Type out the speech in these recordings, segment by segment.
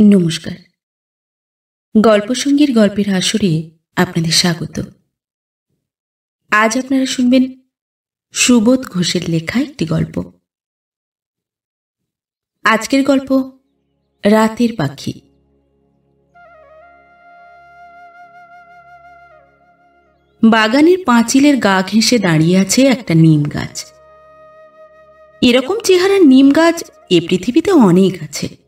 নমস্কার। গল্পসঙ্গীর গল্পের আসরে আপনাদের স্বাগত। আজ আপনারা শুনবেন সুবোধ ঘোষের লেখা একটি গল্প। আজকের গল্প, রাতের পাখি। বাগানের পাঁচিলের গা ঘেঁষে দাঁড়িয়ে আছে একটা নিম গাছ। এরকম চেহারার নিম গাছ এ পৃথিবীতে অনেক আছে।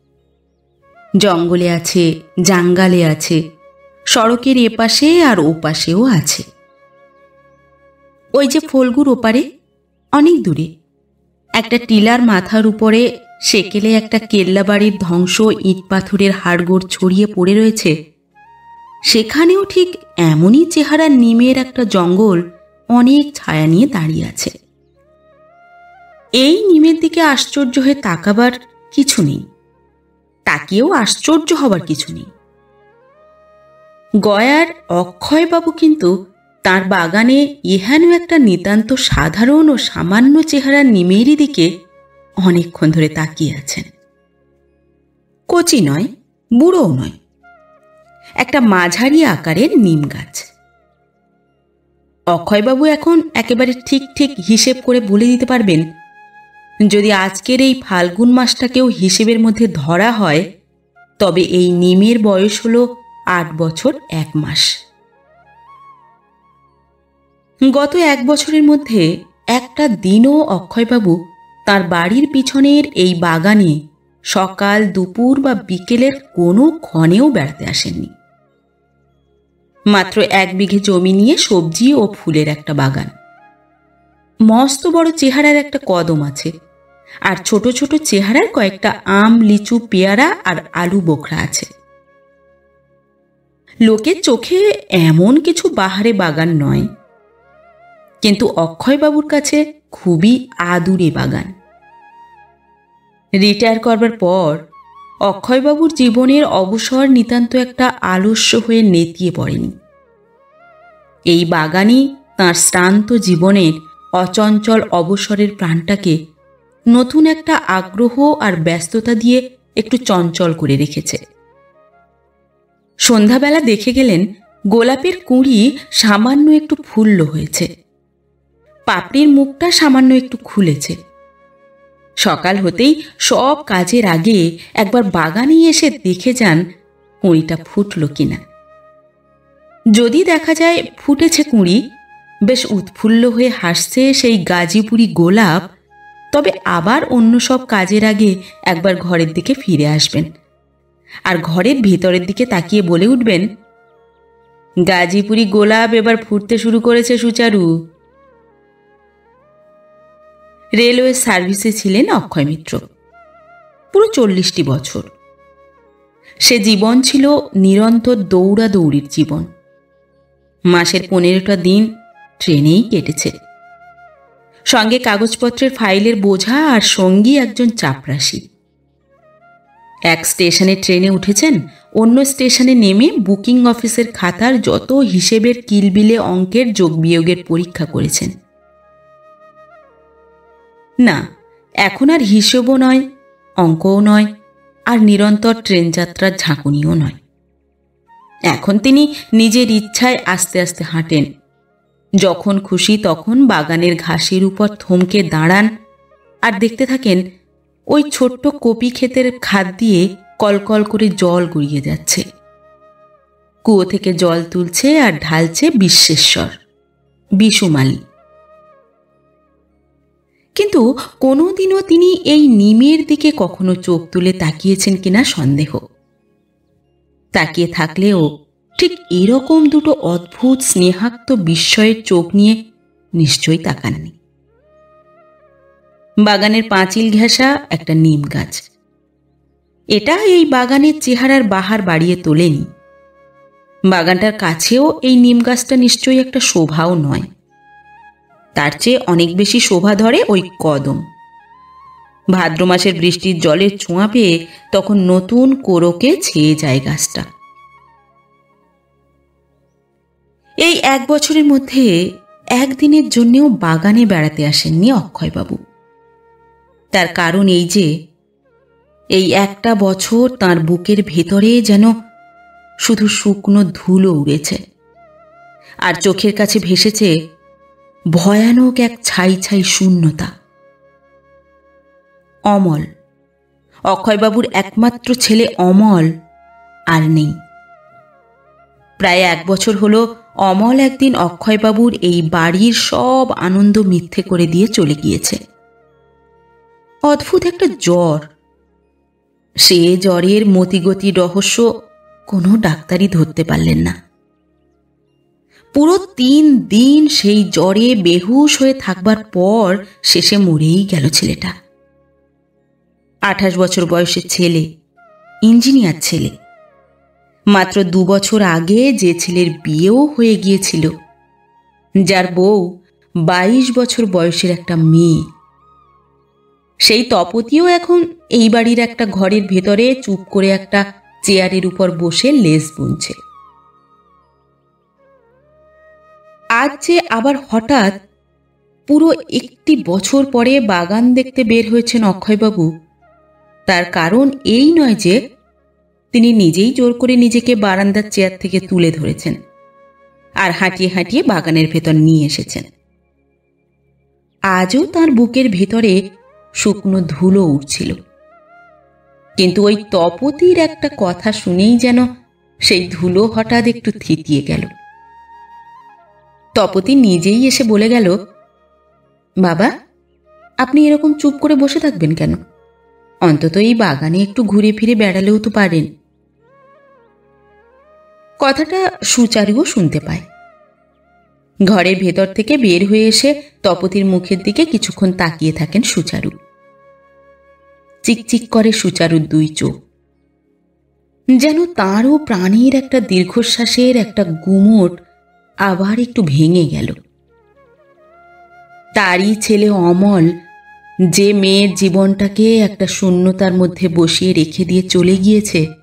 জঙ্গলে আছে, জাঙ্গালে আছে, সড়কের এপাশে আর ওপাশেও আছে। ওই যে ফলগুর ওপারে, অনেক দূরে। একটা টিলার মাথার উপরে সেকেলে একটা কেল্লা বাড়ির ধ্বংস ইট পাথরের হাড়গোড় ছড়িয়ে পড়ে রয়েছে। সেখানেও ঠিক এমনই চেহারা নিমের একটা জঙ্গল অনেক ছায়া নিয়ে দাঁড়িয়ে আছে। এই নিমের দিকে আশ্চর্য হয়ে তাকাবার কিছু নেই। তাকিয়েও আশ্চর্য হবার কিছু নেই। গয়ার অক্ষয়বাবু কিন্তু তার বাগানে ইহানো একটা নিতান্ত সাধারণ ও সামান্য চেহারার নিমেরই দিকে অনেকক্ষণ ধরে তাকিয়ে আছেন। কচি নয়, বুড়োও নয়, একটা মাঝারি আকারের নিম গাছ। অক্ষয়বাবু এখন একেবারে ঠিক ঠিক হিসেব করে বলে দিতে পারবেন যদি আজকের এই ফাল্গুন মাসটাকেও হিসেবের মধ্যে ধরা হয়, তবে এই নিমের বয়স হল আট বছর এক মাস। গত এক বছরের মধ্যে একটা দিনও অক্ষয়বাবু তার বাড়ির পিছনের এই বাগানে সকাল, দুপুর বা বিকেলের কোনো ক্ষণেও বেড়াতে আসেননি। মাত্র এক বিঘে জমি নিয়ে সবজি ও ফুলের একটা বাগান। মস্ত বড় চেহারার একটা কদম আছে। আর ছোট ছোট চেহারার কয়েকটা আম, লিচু, পেয়ারা আর আলু বোখরা আছে। লোকের চোখে এমন কিছু বাহারে বাগান নয়। কিন্তু অক্ষয়বাবুর কাছে খুবই আদুরে বাগান। রিটায়ার করবার পর অক্ষয়বাবুর জীবনের অবসর নিতান্ত একটা আলস্য হয়ে নেতিয়ে পড়েনি। এই বাগানই তাঁর শ্রান্ত জীবনের অচঞ্চল অবসরের প্রাণটাকে নতুন একটা আগ্রহ আর ব্যস্ততা দিয়ে একটু চঞ্চল করে রেখেছে। সন্ধ্যাবেলা দেখে গেলেন গোলাপের কুঁড়ি সামান্য একটু ফুল্ল হয়েছে। পাপড়ির মুখটা সামান্য একটু খুলেছে। সকাল হতেই সব কাজের আগে একবার বাগানে এসে দেখে যান কুঁড়িটা ফুটল কিনা। যদি দেখা যায় ফুটেছে কুঁড়ি, বেশ উৎফুল্ল হয়ে হাসছে সেই গাজীপুরি গোলাপ তবে আবার অন্য সব কাজের আগে একবার ঘরের দিকে ফিরে আসবেন। আর ঘরের ভেতরের দিকে তাকিয়ে বলে উঠবেন, গাজীপুরি গোলাপ এবার ফুটতে শুরু করেছে সুচারু। রেলওয়ে সার্ভিসে ছিলেন অক্ষয় মিত্র। পুরো চল্লিশটি বছর। সে জীবন ছিল নিরন্তর দৌড়াদৌড়ির জীবন। মাসের পনেরোটা দিন ট্রেনেই কেটেছে। সঙ্গে কাগজপত্রের ফাইলের বোঝা আর সঙ্গী একজন চাপরাশি। এক স্টেশনে ট্রেনে উঠেছেন, অন্য স্টেশনে নেমে বুকিং অফিসের খাতার যত হিসেবের কিলবিলে অঙ্কের যোগ বিয়োগের পরীক্ষা করেছেন। না, এখন আর হিসেবও নয়, অঙ্কও নয়, আর নিরন্তর ট্রেন যাত্রার ঝাঁকুনিও নয়। এখন তিনি নিজের ইচ্ছায় আস্তে আস্তে হাঁটেন। যখন খুশি তখন বাগানের ঘাসের উপর থমকে দাঁড়ান আর দেখতে থাকেন ওই ছোট্ট কপি ক্ষেতের খাদ দিয়ে কলকল করে জল গড়িয়ে যাচ্ছে। কুয়ো থেকে জল তুলছে আর ঢালছে বিশ্বেশ্বর বিশুমালি কিন্তু কোনোদিনও তিনি এই নিমের দিকে কখনো চোখ তুলে তাকিয়েছেন কিনা সন্দেহ। তাকিয়ে থাকলেও ঠিক এরকম দুটো অদ্ভুত স্নেহাক্ত বিস্ময়ের চোখ নিয়ে নিশ্চয়ই তাকাননি বাগানের পাঁচিল ঘেঁষা একটা নিম গাছ। এটা এই বাগানের চেহারার বাহার বাড়িয়ে তোলেনি। বাগানটার কাছেও এই নিম গাছটা নিশ্চয়ই একটা শোভাও নয়। তার চেয়ে অনেক বেশি শোভা ধরে ওই কদম। ভাদ্র মাসের বৃষ্টির জলের ছোঁয়া পেয়ে তখন নতুন কোরকে ছেয়ে যায় গাছটা। এই এক বছরের মধ্যে একদিনের জন্যেও বাগানে বেড়াতে আসেননি অক্ষয়বাবু। তার কারণ এই যে, এই একটা বছর তার বুকের ভেতরে যেন শুধু শুকনো ধুলো উড়েছে। আর চোখের কাছে ভেসেছে ভয়ানক এক ছাই ছাই শূন্যতা। অমল, অক্ষয়বাবুর একমাত্র ছেলে অমল আর নেই। প্রায় এক বছর হলো অমল একদিন অক্ষয়বাবুর এই বাড়ির সব আনন্দ মিথ্যে করে দিয়ে চলে গিয়েছে। অদ্ভুত একটা জ্বর। সে জ্বরের মতিগতি রহস্য কোনো ডাক্তারই ধরতে পারলেন না। পুরো তিন দিন সেই জ্বরে বেহুশ হয়ে থাকবার পর শেষে মরেই গেল ছেলেটা। আঠাশ বছর বয়সের ছেলে, ইঞ্জিনিয়ার ছেলে। মাত্র দু বছর আগে যে ছেলের বিয়েও হয়ে গিয়েছিল, যার বউ বাইশ বছর বয়সের একটা মেয়ে। সেই তপতিও এখন এই বাড়ির একটা ঘরের ভেতরে চুপ করে একটা চেয়ারের উপর বসে লেজ বুনছে। আজ যে আবার হঠাৎ পুরো একটি বছর পরে বাগান দেখতে বের হয়েছেন অক্ষয়বাবু, তার কারণ এই নয় যে তিনি নিজেই জোর করে নিজেকে বারান্দার চেয়ার থেকে তুলে ধরেছেন আর হাঁটিয়ে হাঁটিয়ে বাগানের ভেতর নিয়ে এসেছেন। আজও তার বুকের ভেতরে শুকনো ধুলো উঠছিল কিন্তু ওই তপতির একটা কথা শুনেই যেন সেই ধুলো হঠাৎ একটু থিতিয়ে গেল। তপতি নিজেই এসে বলে গেল, বাবা, আপনি এরকম চুপ করে বসে থাকবেন কেন? অন্তত এই বাগানে একটু ঘুরে ফিরে বেড়ালেও তো পারেন। কথাটা সুচারুও শুনতে পায়। ঘরের ভেতর থেকে বের হয়ে এসে তপতির মুখের দিকে কিছুক্ষণ তাকিয়ে থাকেন সুচারু। চিকচিক করে সুচারুর দুই চোখ। যেন তারও প্রাণীর একটা দীর্ঘশ্বাসের একটা গুমট আবার একটু ভেঙে গেল। তারই ছেলে অমল যে মেয়ের জীবনটাকে একটা শূন্যতার মধ্যে বসিয়ে রেখে দিয়ে চলে গিয়েছে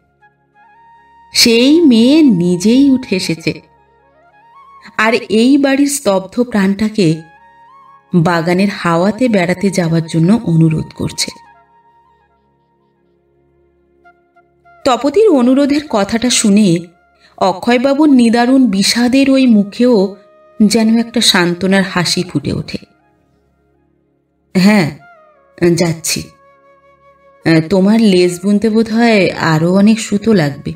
সেই মেয়ে নিজেই উঠে এসেছে। আর এই বাড়ির স্তব্ধ প্রাণটাকে বাগানের হাওয়াতে বেড়াতে যাওয়ার জন্য অনুরোধ করছে। তপতির অনুরোধের কথাটা শুনে অক্ষয়বাবুর নিদারুণ বিষাদের ওই মুখেও যেন একটা সান্ত্বনার হাসি ফুটে ওঠে। হ্যাঁ যাচ্ছি। তোমার লেজ বুনতে বোধ হয় আরও অনেক সুতো লাগবে।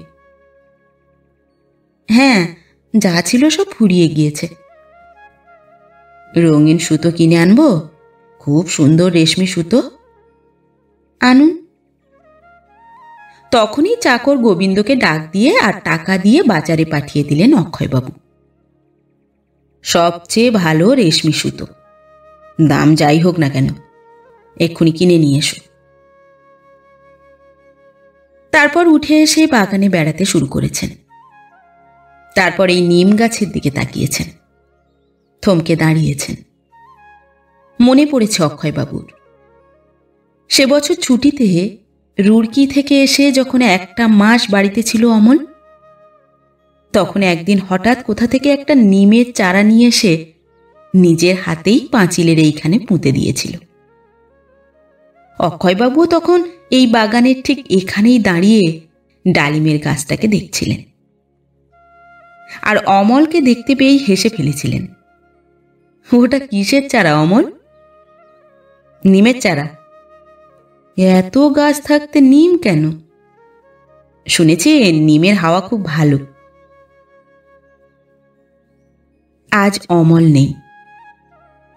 হ্যাঁ যা ছিল সব ফুরিয়ে গিয়েছে। রঙিন সুতো কিনে আনব? খুব সুন্দর রেশমি সুতো। আনুন। তখনই চাকর গোবিন্দকে ডাক দিয়ে আর টাকা দিয়ে বাজারে পাঠিয়ে দিলেন অক্ষয়বাবু। সবচেয়ে ভালো রেশমি সুতো। দাম যাই হোক না কেন, এক্ষুনি কিনে নিয়ে এসো। তারপর উঠে এসে বাগানে বেড়াতে শুরু করেছেন। তারপর এই নিম গাছের দিকে তাকিয়েছেন। থমকে দাঁড়িয়েছেন। মনে পড়েছে অক্ষয়বাবুর। সে বছর ছুটিতে রুড়কি থেকে এসে যখন একটা মাস বাড়িতে ছিল অমল, তখন একদিন হঠাৎ কোথা থেকে একটা নিমের চারা নিয়ে এসে নিজের হাতেই পাঁচিলের এইখানে পুঁতে দিয়েছিল। অক্ষয়বাবুও তখন এই বাগানের ঠিক এখানেই দাঁড়িয়ে ডালিমের গাছটাকে দেখছিলেন। আর অমলকে দেখতে পেয়েই হেসে ফেলেছিলেন। ওটা কিসের চারা, অমল? নিমের চারা। এত গাছ থাকতে নিম কেন? শুনেছি নিমের হাওয়া খুব ভালো। আজ অমল নেই।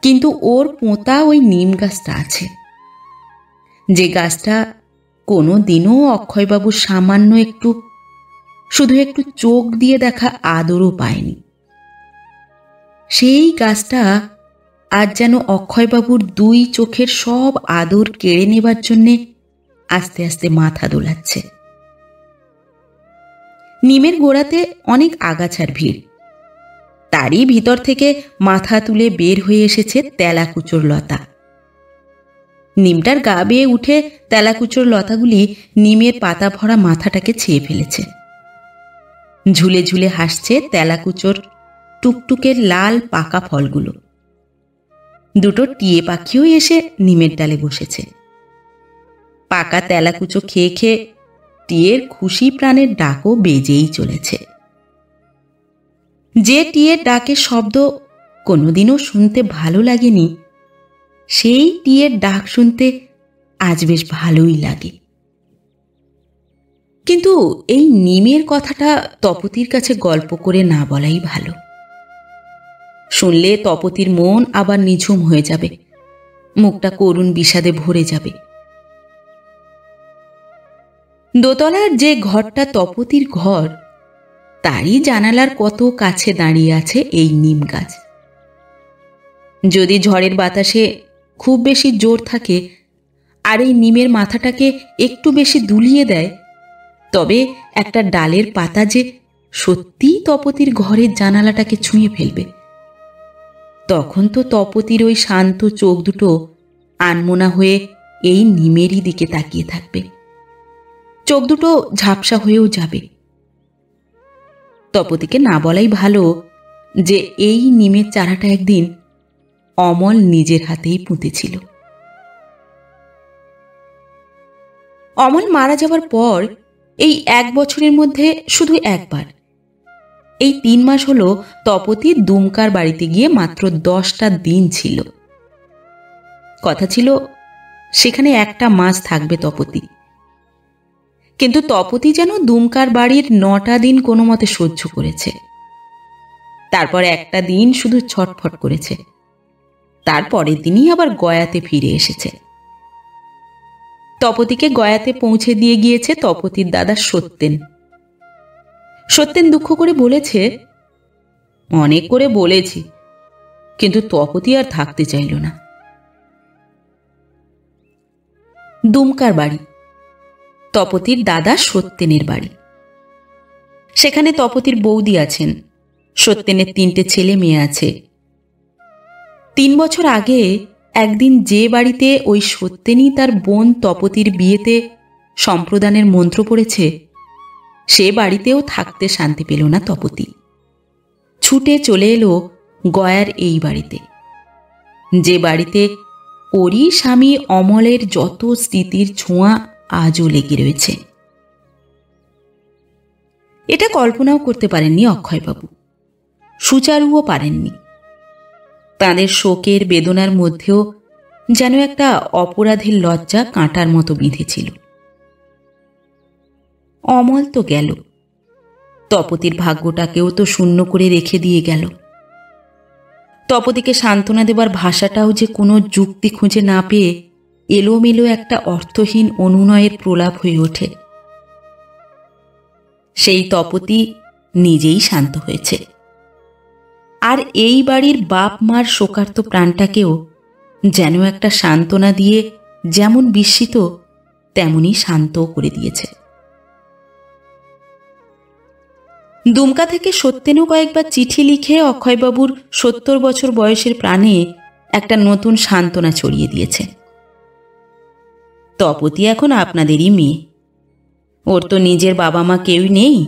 কিন্তু ওর পোঁতা ওই নিম গাছটা আছে। যে গাছটা কোনো দিনও অক্ষয়বাবুর সামান্য একটু শুধু একটু চোখ দিয়ে দেখা আদরও পায়নি। সেই গাছটা আজ যেন অক্ষয়বাবুর দুই চোখের সব আদর কেড়ে নেবার জন্যে আস্তে আস্তে মাথা দোলাচ্ছে। নিমের গোড়াতে অনেক আগাছার ভিড়। তারই ভিতর থেকে মাথা তুলে বের হয়ে এসেছে তেলাকুচোর লতা। নিমটার গা বেয়ে উঠে তেলাকুচোর লতাগুলি নিমের পাতা ভরা মাথাটাকে ছেয়ে ফেলেছে। ঝুলে ঝুলে হাসছে তেলাকুচোর টুকটুকের লাল পাকা ফলগুলো। দুটো টিয়ে পাখিও এসে নিমের ডালে বসেছে। পাকা তেলাকুচো খেয়ে খেয়ে টিয়ের খুশি প্রাণের ডাকও বেজেই চলেছে। যে টিয়ের ডাকের শব্দ কোনোদিনও শুনতে ভালো লাগেনি, সেই টিয়ের ডাক শুনতে আজ বেশ ভালোই লাগে। কিন্তু এই নিমের কথাটা তপতির কাছে গল্প করে না বলাই ভালো। শুনলে তপতির মন আবার নিঝুম হয়ে যাবে। মুখটা করুণ বিষাদে ভরে যাবে। দোতলার যে ঘরটা তপতির ঘর, তারই জানালার কত কাছে দাঁড়িয়ে আছে এই নিম গাছ। যদি ঝড়ের বাতাসে খুব বেশি জোর থাকে, আর এই নিমের মাথাটাকে একটু বেশি দুলিয়ে দেয় তবে একটা ডালের পাতা যে সত্যিই তপতির ঘরের জানালাটাকে ছুঁয়ে ফেলবে। তখন তো তপতির ওই শান্ত চোখ দুটো আনমোনা হয়ে এই নিমেরই দিকে তাকিয়ে থাকবে। চোখ দুটো ঝাপসা হয়েও যাবে। তপতিকে না বলাই ভালো যে এই নিমের চারাটা একদিন অমল নিজের হাতেই পুঁতেছিল। অমল মারা যাওয়ার পর এই এক বছরের মধ্যে শুধু একবার। এই তিন মাস হলো তপতি দুমকার বাড়িতে গিয়ে মাত্র দশটা দিন ছিল। কথা ছিল, সেখানে একটা মাস থাকবে তপতি। কিন্তু তপতি যেন দুমকার বাড়ির নটা দিন কোনো মতে সহ্য করেছে। তারপর একটা দিন শুধু ছটফট করেছে। তারপরের দিনই আবার গয়াতে ফিরে এসেছে। তপতিকে গয়াতে পৌঁছে দিয়ে গিয়েছে তপতির দাদা সত্যেন। সত্যেন দুঃখ করে বলেছে, অনেক করে বলেছি, কিন্তু তপতি আর থাকতে চাইল না। দুমকার বাড়ি, তপতির দাদা সত্যেনের বাড়ি। সেখানে তপতির বৌদি আছেন, সত্যেনের তিনটে ছেলে মেয়ে আছে। তিন বছর আগে একদিন যে বাড়িতে ওই সত্যেনই তার বোন তপতির বিয়েতে সম্প্রদানের মন্ত্র পড়েছে, সে বাড়িতেও থাকতে শান্তি পেল না তপতি। ছুটে চলে এলো গয়ার এই বাড়িতে। যে বাড়িতে ওরই স্বামী অমলের যত স্মৃতির ছোঁয়া আজও লেগে রয়েছে। এটা কল্পনাও করতে পারেননি অক্ষয়বাবু। সুচারুও পারেননি। তাদের শোকের বেদনার মধ্যেও যেন একটা অপরাধের লজ্জা কাঁটার মতো বিঁধেছিল। অমল তো গেল। তপতির ভাগ্যটাকেও তো শূন্য করে রেখে দিয়ে গেল। তপতিকে সান্ত্বনা দেবার ভাষাটাও যে কোনো যুক্তি খুঁজে না পেয়ে এলোমেলো একটা অর্থহীন অনুনয়ের প্রলাপ হয়ে ওঠে। সেই তপতি নিজেই শান্ত হয়েছে। আর এই বাড়ির বাপ মার শোকার্ত প্রাণটাকেও যেন একটা সান্ত্বনা দিয়ে যেমন বিস্মিত, তেমনি শান্তও করে দিয়েছে। দুমকা থেকে সত্যেনও কয়েকবার চিঠি লিখে অক্ষয়বাবুর সত্তর বছর বয়সের প্রাণে একটা নতুন সান্ত্বনা ছড়িয়ে দিয়েছে। তপতি এখন আপনাদেরই মেয়ে। ওর তো নিজের বাবা মা কেউই নেই।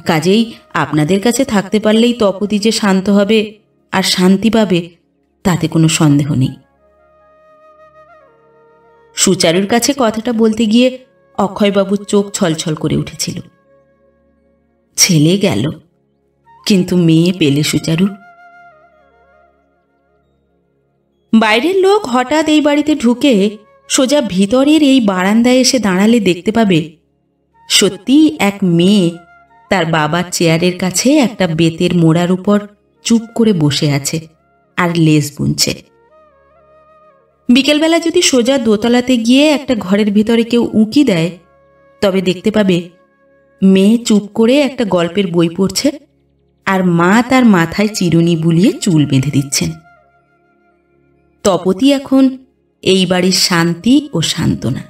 কাজেই আপনাদের কাছে থাকতে পারলেই তপতি যে শান্ত হবে আর শান্তি পাবে, তাতে কোনো সন্দেহ নেই। সুচারুর কাছে কথাটা বলতে গিয়ে অক্ষয়বাবুর চোখ ছলছল করে উঠেছিল। ছেলে গেল, কিন্তু মেয়ে পেলে সুচারু। বাইরের লোক হঠাৎ এই বাড়িতে ঢুকে সোজা ভিতরের এই বারান্দায় এসে দাঁড়ালে দেখতে পাবে সত্যি এক মেয়ে তার বাবার চেয়ারের কাছে একটা বেতের মোড়ার উপর চুপ করে বসে আছে আর লেজ বুনছে। বিকেলবেলা যদি সোজা দোতলাতে গিয়ে একটা ঘরের ভিতরে কেউ উঁকি দেয়, তবে দেখতে পাবে মেয়ে চুপ করে একটা গল্পের বই পড়ছে আর মা তার মাথায় চিরুনি বুলিয়ে চুল বেঁধে দিচ্ছেন। তপতি এখন এই বাড়ির শান্তি ও সান্ত্বনা।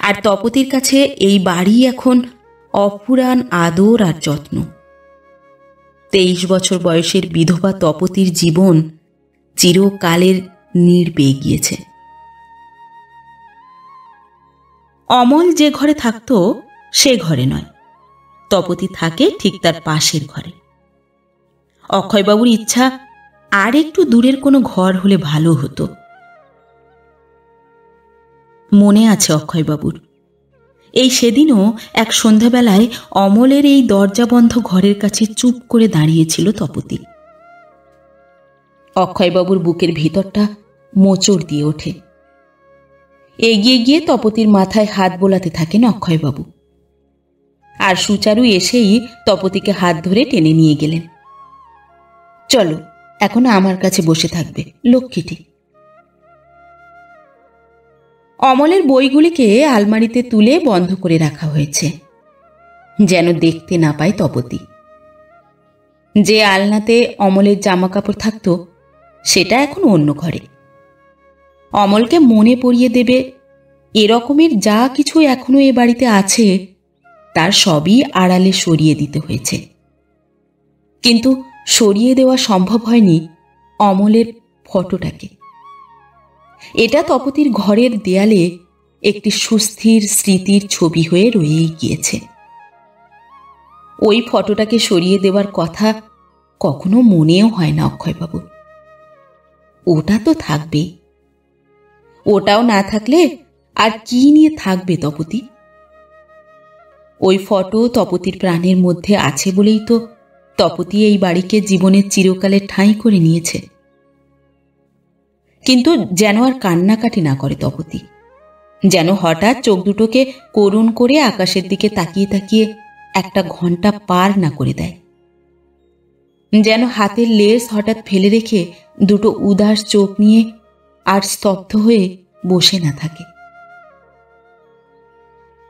আর তপতির কাছে এই বাড়ি এখন অপুরাণ আদর আর যত্ন। তেইশ বছর বয়সের বিধবা তপতির জীবন চিরকালের নীড় পেয়ে গিয়েছে। অমল যে ঘরে থাকতো, সে ঘরে নয়। তপতি থাকে ঠিক তার পাশের ঘরে। অক্ষয়বাবুর ইচ্ছা আর একটু দূরের কোনো ঘর হলে ভালো হতো। মনে আছে অক্ষয়বাবুর। এই সেদিনও এক সন্ধ্যাবেলায় অমলের এই দরজা বন্ধ ঘরের কাছে চুপ করে দাঁড়িয়েছিল তপতি। অক্ষয়বাবুর বুকের ভিতরটা মোচড় দিয়ে ওঠে। এগিয়ে গিয়ে তপতির মাথায় হাত বোলাতে থাকেন অক্ষয়বাবু। আর সুচারু এসেই তপতিকে হাত ধরে টেনে নিয়ে গেলেন। চলো, এখন আমার কাছে বসে থাকবে, লক্ষ্মীটি। অমলের বইগুলিকে আলমারিতে তুলে বন্ধ করে রাখা হয়েছে। যেন দেখতে না পায় তপতি। যে আলনাতে অমলের জামা কাপড় থাকত, সেটা এখন অন্য ঘরে। অমলকে মনে পড়িয়ে দেবে, এরকমের যা কিছু এখনও এ বাড়িতে আছে, তার সবই আড়ালে সরিয়ে দিতে হয়েছে। কিন্তু সরিয়ে দেওয়া সম্ভব হয়নি অমলের ফটোটাকে। এটা তপতির ঘরের দেয়ালে একটি সুস্থির স্মৃতির ছবি হয়ে রয়েই গিয়েছে। ওই ফটোটাকে সরিয়ে দেওয়ার কথা কখনো মনেও হয় না অক্ষয়বাবু। ওটা তো থাকবেই ওটাও না থাকলে আর কি নিয়ে থাকবে তপতি? ওই ফটো তপতির প্রাণের মধ্যে আছে বলেই তো তপতি এই বাড়িকে জীবনের চিরকালের ঠাঁই করে নিয়েছে। কিন্তু যেন আর কান্নাকাটি না করে তপতি। যেন হঠাৎ চোখ দুটোকে করুণ করে আকাশের দিকে তাকিয়ে তাকিয়ে একটা ঘণ্টা পার না করে দেয়। যেন হাতের লেস হঠাৎ ফেলে রেখে দুটো উদাস চোখ নিয়ে আর স্তব্ধ হয়ে বসে না থাকে।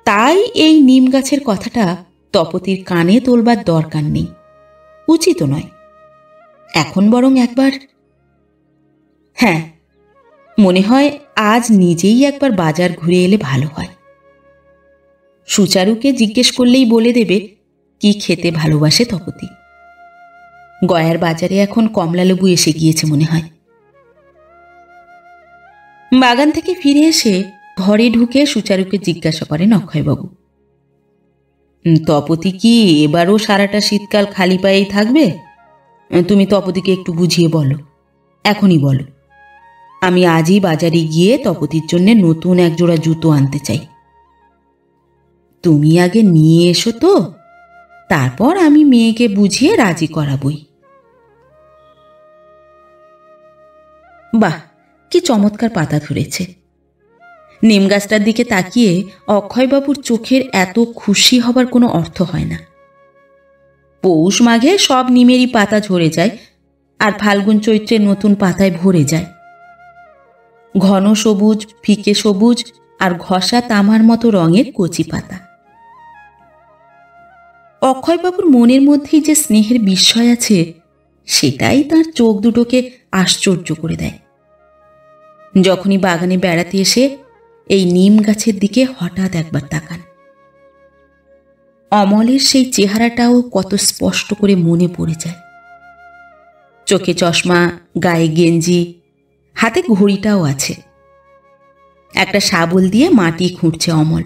তাই এই নিম গাছের কথাটা তপতির কানে তোলবার দরকার নেই। উচিত নয়। এখন বরং একবার হ্যাঁ মনে হয় আজ নিজেই একবার বাজার ঘুরে এলে ভালো হয়। সুচারুকে জিজ্ঞেস করলেই বলে দেবে, কি খেতে ভালোবাসে তপতি? গয়ার বাজারে এখন কমলালেবু এসে গিয়েছে মনে হয়। বাগান থেকে ফিরে এসে ঘরে ঢুকে সুচারুকে জিজ্ঞাসা করেন অক্ষয়বাবু তপতি কি এবারও সারাটা শীতকাল খালি পায়েই থাকবে? তুমি তপতিকে একটু বুঝিয়ে বলো। এখনই বলো। আমি আজই বাজারে গিয়ে তপতির জন্য নতুন একজোড়া জুতো আনতে চাই। তুমি আগে নিয়ে এসো তো, তারপর আমি মেয়েকে বুঝিয়ে রাজি করাবই। বাহ, কি চমৎকার পাতা ধরেছে। নিম গাছটার দিকে তাকিয়ে অক্ষয়বাবুর চোখের এত খুশি হবার কোনো অর্থ হয় না। পৌষ মাঘে সব নিমেরই পাতা ঝরে যায় আর ফাল্গুন চৈত্রের নতুন পাতায় ভরে যায়। ঘন সবুজ, ফিকে সবুজ আর ঘষা তামার মতো রঙের কচি পাতা। অক্ষয়বাবুর মনের মধ্যেই যে স্নেহের বিস্ময় আছে, সেটাই তার চোখ দুটোকে আশ্চর্য করে দেয়। যখনই বাগানে বেড়াতে এসে এই নিম গাছের দিকে হঠাৎ একবার তাকান। অমলের সেই চেহারাটাও কত স্পষ্ট করে মনে পড়ে যায়। চোখে চশমা, গায়ে গেঞ্জি হাতে ঘড়িটাও আছে। একটা শাবল দিয়ে মাটি খুঁড়ছে অমল।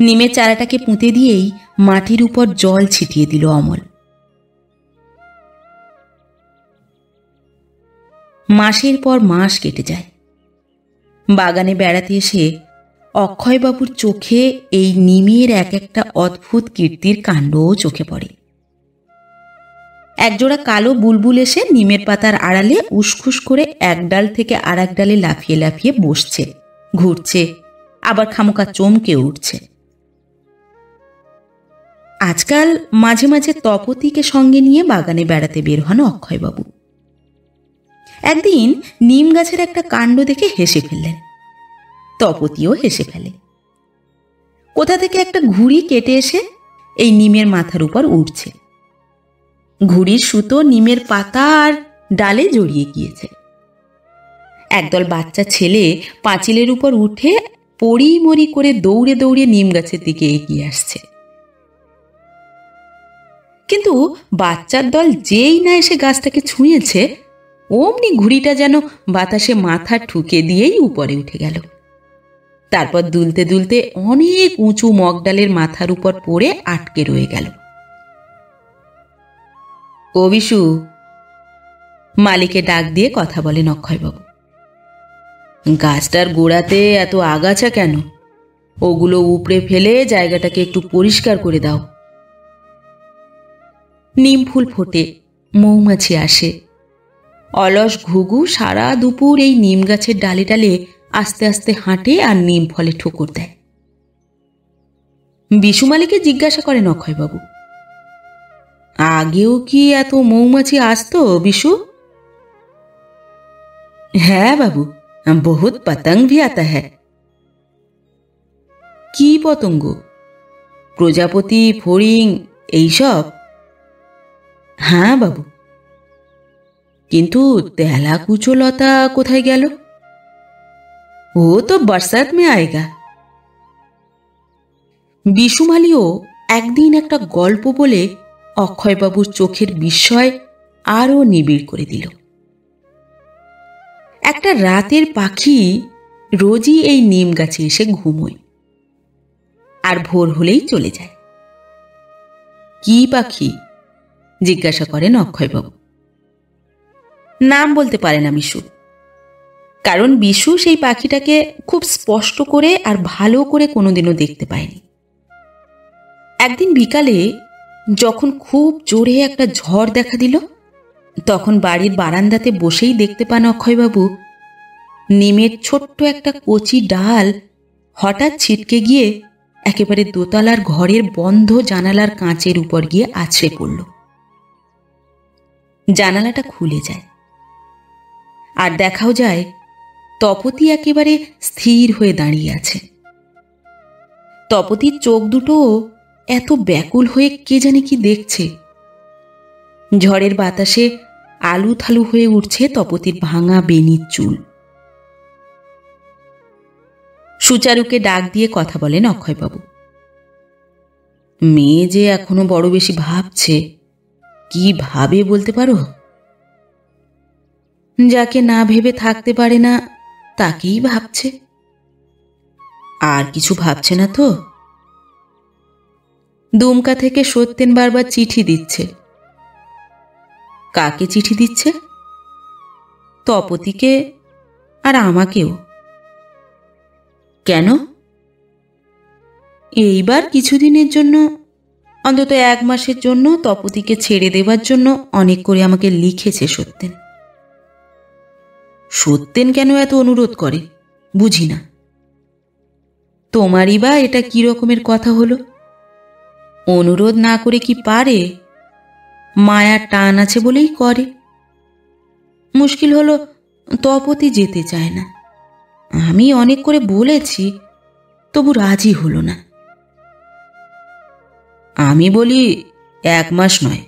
নিমের চারাটাকে পুঁতে দিয়েই মাটির উপর জল ছিটিয়ে দিল অমল। মাসের পর মাস কেটে যায়। বাগানে বেড়াতে এসে অক্ষয়বাবুর চোখে এই নিমের এক একটা অদ্ভুত কীর্তির কাণ্ডও চোখে পড়ে। একজোড়া কালো বুলবুল এসে নিমের পাতার আড়ালে উসখুস করে এক ডাল থেকে আর এক ডালে লাফিয়ে লাফিয়ে বসছে, ঘুরছে, আবার খামোকা চমকে উঠছে। আজকাল মাঝে মাঝে তপতিকে সঙ্গে নিয়ে বাগানে বেড়াতে বের হন অক্ষয়বাবু। একদিন নিম গাছের একটা কাণ্ড দেখে হেসে ফেললেন। তপতিও হেসে ফেলে। কোথা থেকে একটা ঘুড়ি কেটে এসে এই নিমের মাথার উপর উঠছে ঘুড়ির সুতো, নিমের পাতা আর ডালে জড়িয়ে গিয়েছে। একদল বাচ্চা ছেলে পাঁচিলের উপর উঠে পড়ি মরি করে দৌড়ে দৌড়ে নিম গাছের দিকে এগিয়ে আসছে। কিন্তু বাচ্চার দল যেই না এসে গাছটাকে ছুঁয়েছে, অমনি ঘুড়িটা যেন বাতাসে মাথা ঠুকে দিয়েই উপরে উঠে গেল। তারপর দুলতে দুলতে অনেক উঁচু মগডালের মাথার উপর পড়ে আটকে রয়ে গেল। ও বিশু। মালিকে ডাক দিয়ে কথা বলেন অক্ষয়বাবু গাছটার গোড়াতে এত আগাছা কেন? ওগুলো উপড়ে ফেলে জায়গাটাকে একটু পরিষ্কার করে দাও। নিম ফুল ফোটে, মৌমাছি আসে। অলস ঘুঘু সারা দুপুর এই নিম গাছের ডালে ডালে আস্তে আস্তে হাঁটে আর নিম ফলে ঠোকর দেয়। বিশু মালিকে জিজ্ঞাসা করেন অক্ষয়বাবু আগেও কি এত মৌমাছি আসতো, বিশু? হ্যাঁ বাবু, বহুত পতঙ্গ ভি আতা হ্যাঁ কি পতঙ্গ? প্রজাপতি, ফড়িং, এইসব? হ্যাঁ বাবু। কিন্তু তেলা কুচলতা কোথায় গেল? ও তো বরসাত মে আয়েগা। বিশুমালিও একদিন একটা গল্প বলে অক্ষয়বাবুর চোখের বিস্ময় আরও নিবিড় করে দিল। একটা রাতের পাখি রোজই এই নিম গাছে এসে ঘুমোয় আর ভোর হলেই চলে যায়। কি পাখি? জিজ্ঞাসা করেন অক্ষয়বাবু। নাম বলতে পারে না বিশু। কারণ বিশু সেই পাখিটাকে খুব স্পষ্ট করে আর ভালো করে কোনোদিনও দেখতে পায়নি। একদিন বিকালে যখন খুব জোরে একটা ঝড় দেখা দিল, তখন বাড়ির বারান্দাতে বসেই দেখতে পান অক্ষয়বাবু। নিমের ছোট্ট একটা কচি ডাল হঠাৎ ছিটকে গিয়ে একেবারে দোতলার ঘরের বন্ধ জানালার কাঁচের উপর গিয়ে আছড়ে পড়ল। জানালাটা খুলে যায়। আর দেখাও যায়, তপতি একেবারে স্থির হয়ে দাঁড়িয়ে আছে। তপতির চোখ দুটো এত ব্যাকুল হয়ে কে জানে কি দেখছে। ঝড়ের বাতাসে আলু থালু হয়ে উঠছে তপতির ভাঙা বেনির চুল। সুচারুকে ডাক দিয়ে কথা বলেন অক্ষয়বাবু। মেয়ে যে এখনও বড় বেশি ভাবছে, কি ভাবে বলতে পারো? যাকে না ভেবে থাকতে পারে না, তাকেই ভাবছে। আর কিছু ভাবছে না তো? দুমকা থেকে সত্যেন বারবার চিঠি দিচ্ছে। কাকে চিঠি দিচ্ছে? তপতিকে আর আমাকেও। কেন? এইবার কিছুদিনের জন্য, অন্তত এক মাসের জন্য তপতিকে ছেড়ে দেবার জন্য অনেক করে আমাকে লিখেছে সত্যেন। সত্যেন কেন এত অনুরোধ করে? বুঝি না। তোমারই বা এটা কি রকমের কথা হলো? অনুরোধ না করে কি পারে? মায়ার টান আছে বলেই করে। মুশকিল হলো তপতি যেতে চায় না। আমি অনেক করে বলেছি, তবু রাজি হলো না। আমি বলি, এক মাস নয়,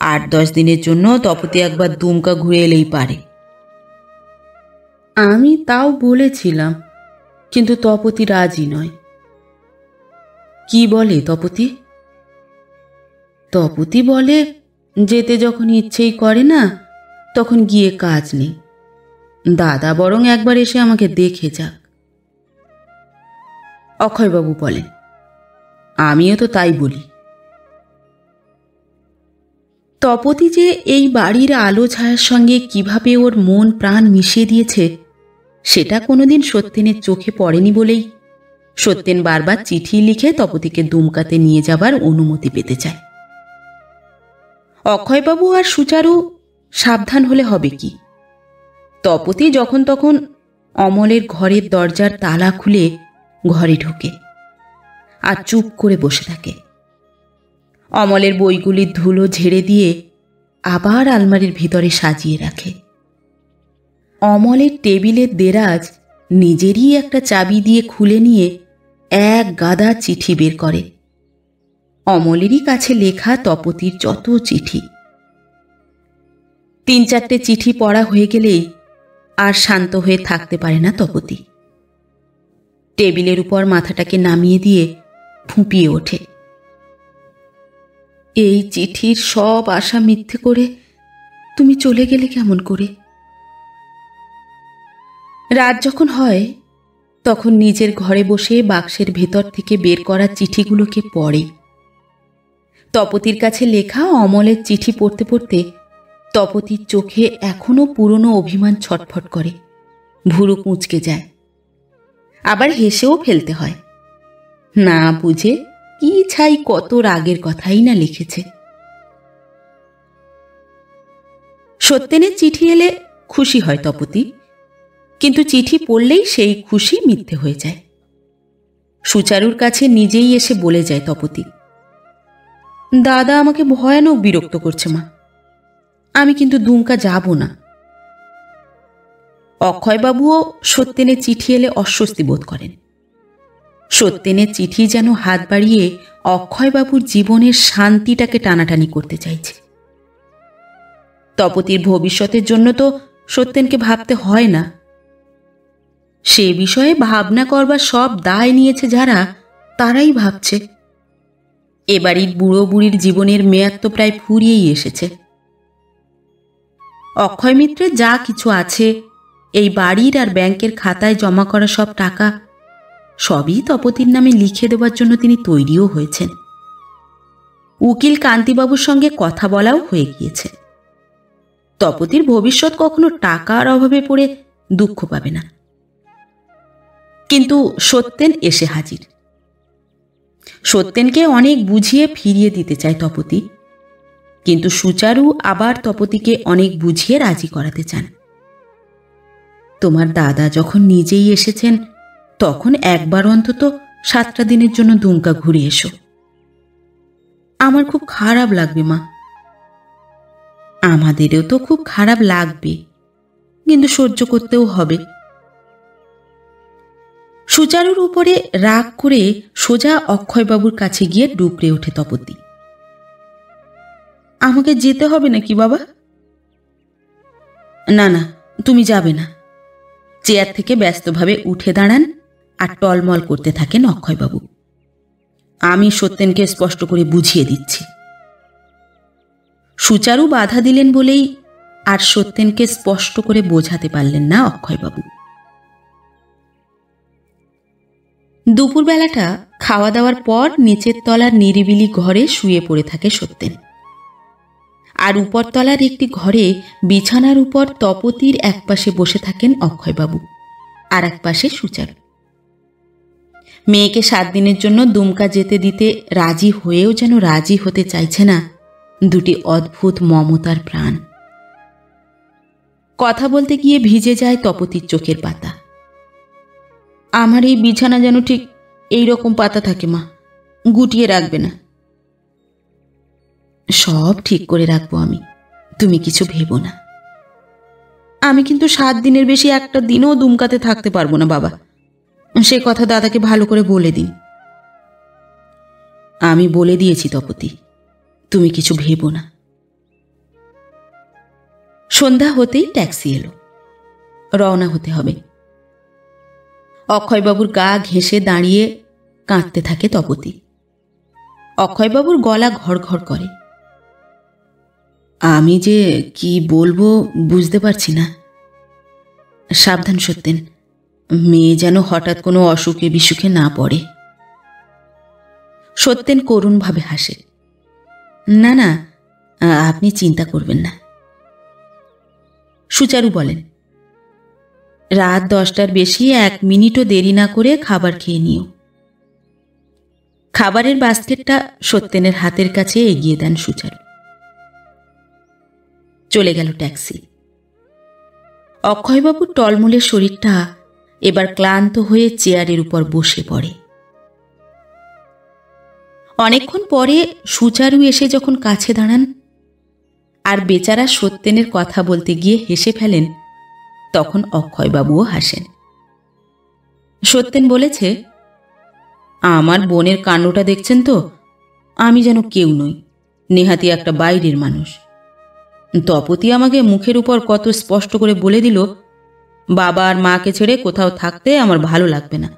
আট দশ দিনের জন্য তপতি একবার দুমকা ঘুরে এলেই পারে। আমি তাও বলেছিলাম, কিন্তু তপতি রাজি নয়। কি বলে তপতি? তপতি বলে, যেতে যখন ইচ্ছেই করে না, তখন গিয়ে কাজ নেই। দাদা বরং একবার এসে আমাকে দেখে যাক। অক্ষয়বাবু বলেন, আমিও তো তাই বলি। তপতি যে এই বাড়ির আলো ছায়ার সঙ্গে কীভাবে ওর মন প্রাণ মিশিয়ে দিয়েছে, সেটা কোনোদিন সত্যেনের চোখে পড়েনি বলেই সত্যেন বারবার চিঠি লিখে তপতিকে দুমকাতে নিয়ে যাবার অনুমতি পেতে চায়। অক্ষয়বাবু আর সুচারু সাবধান হলে হবে কি? তপতি যখন তখন অমলের ঘরের দরজার তালা খুলে ঘরে ঢোকে আর চুপ করে বসে থাকে। অমলের বইগুলির ধুলো ঝেড়ে দিয়ে আবার আলমারির ভিতরে সাজিয়ে রাখে। অমলের টেবিলের দেরাজ নিজেরই একটা চাবি দিয়ে খুলে নিয়ে এক গাদা চিঠি বের করে। অমলেরই কাছে লেখা তপতির যত চিঠি। তিন চারটে চিঠি পড়া হয়ে গেলেই আর শান্ত হয়ে থাকতে পারে না তপতি। টেবিলের উপর মাথাটাকে নামিয়ে দিয়ে ফুঁপিয়ে ওঠে। এই চিঠির সব আশা মিথ্যে করে তুমি চলে গেলে কেমন করে? রাত যখন হয়, তখন নিজের ঘরে বসে বাক্সের ভেতর থেকে বের করা চিঠিগুলোকে পড়ে। তপতির কাছে লেখা অমলের চিঠি পড়তে পড়তে তপতির চোখে এখনও পুরনো অভিমান ছটফট করে। ভুরু কুঁচকে যায়। আবার হেসেও ফেলতে হয়। না বুঝে কি ছাই কত রাগের কথাই না লিখেছে। সত্যেনের চিঠি এলে খুশি হয় তপতি, কিন্তু চিঠি পড়লেই সেই খুশি মিথ্যে হয়ে যায়। সুচারুর কাছে নিজেই এসে বলে যায় তপতি দাদা আমাকে ভয়ানক বিরক্ত করছে, মা। আমি কিন্তু দুমকা যাব না। অক্ষয়বাবুও সত্যেনের চিঠি এলে অস্বস্তি বোধ করেন। সত্যেনের চিঠি যেন হাত বাড়িয়ে অক্ষয়বাবুর জীবনের শান্তিটাকে টানাটানি করতে চাইছে। তপতির ভবিষ্যতের জন্য তো সত্যেনকে ভাবতে হয় না। সে বিষয়ে ভাবনা করবার সব দায় নিয়েছে যারা, তারাই ভাবছে। এবাড়ির বুড়ো বুড়ির জীবনের মেয়াদ তো প্রায় ফুরিয়েই এসেছে। অক্ষয় মিত্রের যা কিছু আছে, এই বাড়ির আর ব্যাংকের খাতায় জমা করা সব টাকা, সবই তপতির নামে লিখে দেওয়ার জন্য তিনি তৈরিও হয়েছেন। উকিল কান্তিবাবুর সঙ্গে কথা বলাও হয়ে গিয়েছে। তপতির ভবিষ্যৎ কখনো টাকার অভাবে পড়ে দুঃখ পাবে না। কিন্তু সত্যেন এসে হাজির। সত্যেনকে অনেক বুঝিয়ে ফিরিয়ে দিতে চায় তপতি। কিন্তু সুচারু আবার তপতিকে অনেক বুঝিয়ে রাজি করাতে চান। তোমার দাদা যখন নিজেই এসেছেন, তখন একবার অন্তত সাতটা দিনের জন্য দুমকা ঘুরে এসো। আমার খুব খারাপ লাগবে, মা। আমাদেরও তো খুব খারাপ লাগবে। কিন্তু সহ্য করতেও হবে। সুচারুর উপরে রাগ করে সোজা অক্ষয়বাবুর কাছে গিয়ে ডুবড়ে ওঠে তপতি। আমাকে যেতে হবে নাকি বাবা? না না, তুমি যাবে না। চেয়ার থেকে ব্যস্তভাবে উঠে দাঁড়ান আর টলমল করতে থাকেন অক্ষয়বাবু। আমি সত্যেনকে স্পষ্ট করে বুঝিয়ে দিচ্ছি। সুচারু বাধা দিলেন বলেই আর সত্যেনকে স্পষ্ট করে বোঝাতে পারলেন না অক্ষয়বাবু। দুপুরবেলাটা খাওয়া দাওয়ার পর নিচের তলার নিরিবিলি ঘরে শুয়ে পড়ে থাকে সত্যেন। আর উপরতলার একটি ঘরে বিছানার উপর তপতির একপাশে বসে থাকেন অক্ষয়বাবু, আর এক পাশে সুচারু। মেয়েকে সাত দিনের জন্য দুমকা যেতে দিতে রাজি হয়েও যেন রাজি হতে চাইছে না, দুটি অদ্ভুত মমতার প্রাণ। কথা বলতে গিয়ে ভিজে যায় তপতির চোখের পাতা। আমার এই বিছানা যেন ঠিক এই রকম পাতা থাকে, মা। গুটিয়ে রাখবে না। সব ঠিক করে রাখব আমি। তুমি কিছু ভেবো না। আমি কিন্তু সাত দিনের বেশি একটা দিনও দুমকাতে থাকতে পারব না, বাবা। সে কথা দাদাকে ভালো করে বলে দিন। আমি বলে দিয়েছি তপতি, তুমি কিছু ভেবো না। সন্ধ্যা হতেই ট্যাক্সি এলো। রওনা হতে হবে। অক্ষয়বাবুর গা ঘেঁষে দাঁড়িয়ে কাঁদতে থাকে তপতি। অক্ষয়বাবুর গলা ঘর করে। আমি যে কি বলব বুঝতে পারছি না। সাবধান সত্যেন, মেয়ে যেন হঠাৎ কোনো অসুখে বিসুখে না পড়ে। সত্যেন করুণভাবে হাসে। না না, আপনি চিন্তা করবেন না। সুচারু বলেন রাত দশটার বেশি এক মিনিটও দেরি না করে খাবার খেয়ে নিও। খাবারের বাস্কেটটা সত্যেনের হাতের কাছে এগিয়ে দেন সুচারু চলে গেল ট্যাক্সি। অক্ষয়বাবুর টলমলের শরীরটা এবার ক্লান্ত হয়ে চেয়ারের উপর বসে পড়ে। অনেকক্ষণ পরে সুচারু এসে যখন কাছে দাঁড়ান, আর বেচারা সত্যেনের কথা বলতে গিয়ে হেসে ফেলেন তখন অক্ষয়বাবুও হাসেন। সত্যেন বলেছে, আমার বোনের কাণ্ডটা দেখছেন তো? আমি যেন কেউ নই, নেহাতি একটা বাইরের মানুষ। তপতি আমাকে মুখের উপর কত স্পষ্ট করে বলে দিল, বাবা আর মাকে ছেড়ে কোথাও থাকতে আমার ভালো লাগবে না,